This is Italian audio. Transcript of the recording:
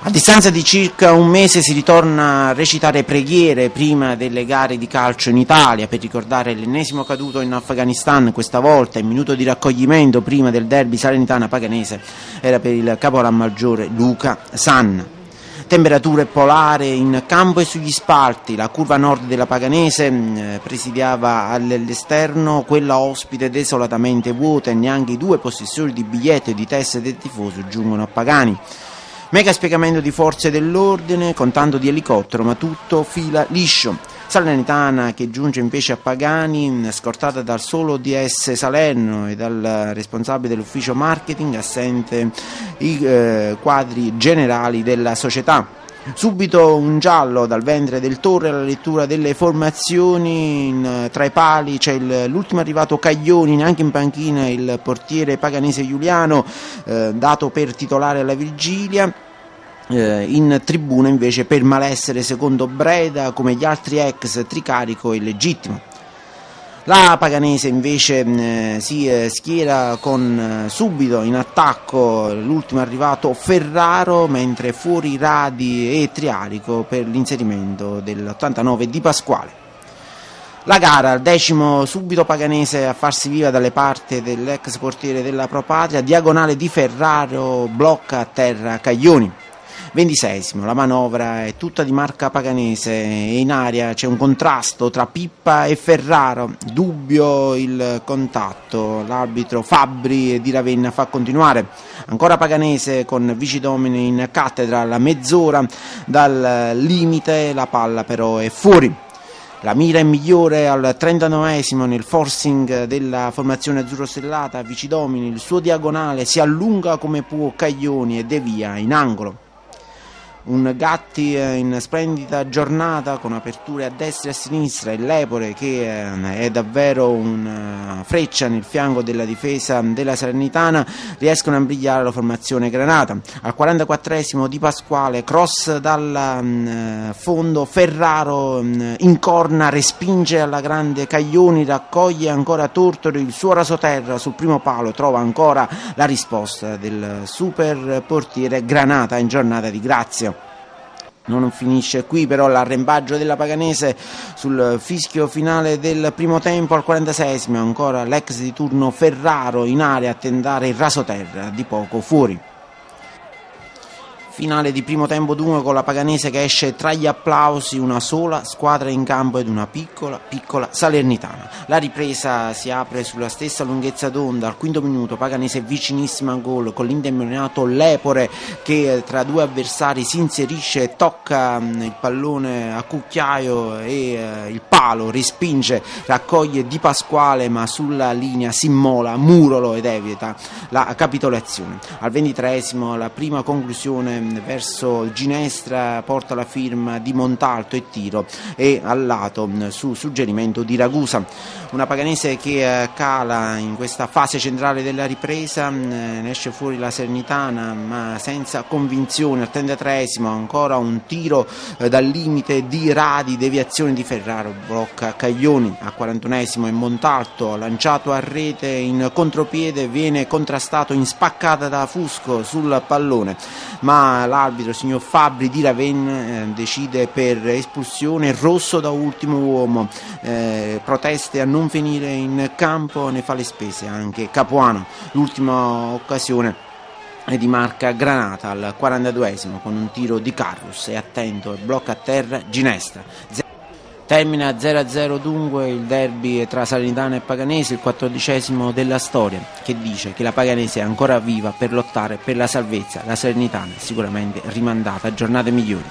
A distanza di circa un mese si ritorna a recitare preghiere prima delle gare di calcio in Italia per ricordare l'ennesimo caduto in Afghanistan, questa volta in minuto di raccoglimento prima del derby salernitana-paganese era per il caporammaggiore Luca Sanna. Temperature polari in campo e sugli spalti, la curva nord della Paganese eh, presidiava all'esterno quella ospite desolatamente vuota e neanche i due possessori di biglietto e di teste del tifoso giungono a Pagani. Mega spiegamento di forze dell'ordine con tanto di elicottero, ma tutto fila liscio. Salernitana che giunge invece a Pagani, scortata dal solo DS Salerno e dal responsabile dell'ufficio marketing, assente i eh, quadri generali della società. Subito un giallo dal ventre del Torre alla lettura delle formazioni, in, tra i pali c'è il, l'ultimo arrivato Caglioni, neanche in panchina il portiere paganese Giuliano, eh, dato per titolare alla Virgilia. Eh, in tribuna invece per malessere secondo Breda come gli altri ex tricarico e legittimo. La Paganese invece eh, si eh, schiera con subito in attacco l'ultimo arrivato Ferraro, mentre fuori Radi e Triarico per l'inserimento dell'89 di Pasquale. La gara, il decimo subito paganese a farsi viva dalle parti dell'ex portiere della Pro Patria, diagonale di Ferraro, blocca a terra Caglioni. Ventisesimo, la manovra è tutta di marca paganese e in aria c'è un contrasto tra Pippa e Ferraro, dubbio il contatto, l'arbitro Fabbri di Ravenna fa continuare, ancora paganese con Vicidomini in cattedra alla mezz'ora dal limite, la palla però è fuori. La mira è migliore al 39esimo nel forcing della formazione azzurro-stellata, Vicidomini, il suo diagonale si allunga come può Caglioni e devia in angolo un Gatti eh, in splendida giornata con aperture a destra e a sinistra e l'Epore che eh, è davvero una freccia nel fianco della difesa della Salernitana riescono a imbrigliare la formazione granata. Al 44esimo di Pasquale cross dal mm, fondo Ferraro mm, in corna respinge alla grande Caglioni raccoglie ancora Tortori il suo rasoterra sul primo palo trova ancora la risposta del super portiere Granata in giornata di grazia non finisce qui però l'arrembaggio della Paganese sul fischio finale del primo tempo al 46esimo ancora l'ex di turno Ferraro in area a tentare il rasoterra di poco fuori Finale di primo tempo dunque con la Paganese che esce tra gli applausi, una sola squadra in campo ed una piccola, piccola Salernitana. La ripresa si apre sulla stessa lunghezza d'onda, al quinto minuto Paganese vicinissima al gol con l'indemoniato Lepore che eh, tra due avversari si inserisce tocca mm, il pallone a cucchiaio e eh, il palo respinge, raccoglie Di Pasquale ma sulla linea si immola Murolo ed evita la capitolazione. Al ventitreesimo la prima conclusione verso Ginestra porta la firma di Montalto e Tiro e al lato su suggerimento di Ragusa. Una paganese che eh, cala in questa fase centrale della ripresa, ne esce fuori la Sernitana ma senza convinzione. Al 33 ancora un tiro eh, dal limite di Radi, deviazione di Ferraro, blocca Caglioni. Al 41 è Montalto, lanciato a rete in contropiede, viene contrastato in spaccata da Fusco sul pallone, ma l'arbitro, signor Fabri di Ravenna, eh, decide per espulsione rosso da ultimo uomo, eh, proteste a non venire in campo, ne fa le spese anche Capuano, l'ultima occasione è di marca Granata al 42esimo con un tiro di Carlos e attento, blocca a terra Ginestra. Termina 0-0 dunque il derby tra Salernitana e Paganese, il quattordicesimo della storia, che dice? Che la Paganese è ancora viva per lottare per la salvezza, la Salernitana sicuramente rimandata. A giornate migliori.